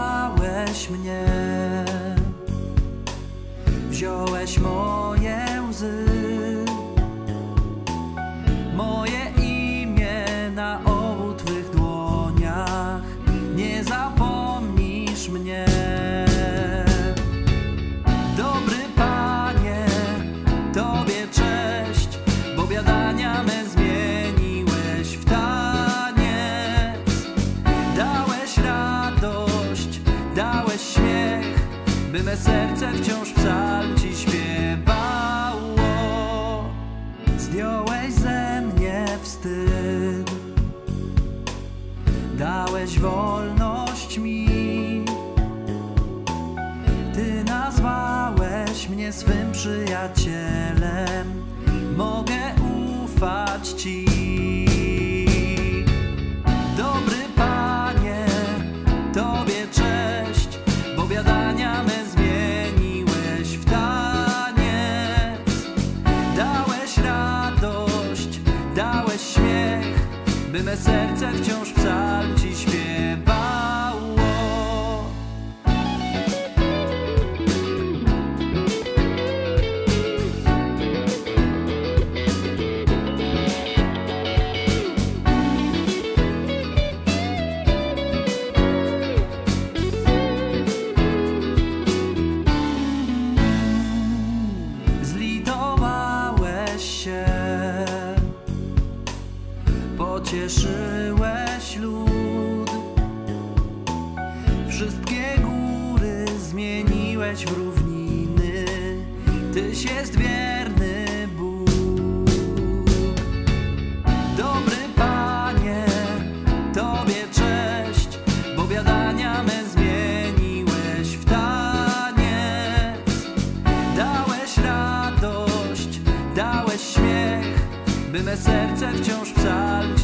Wziąłeś mnie. Wziąłeś moje by me serce wciąż psalm ci śpiewało. Zdjąłeś ze mnie wstyd, dałeś wolność mi. Ty nazwałeś mnie swym przyjacielem, mogę ufać ci. By me serce wciąż psalm ci śpiewało. Pocieszyłeś lud. Wszystkie góry zmieniłeś w równiny. Tyś jest wierny Bóg. Dobry Panie, Tobie cześć, bo biadania me zmieniłeś w taniec. Dałeś radość, dałeś śmiech, by me serce wciąż psalm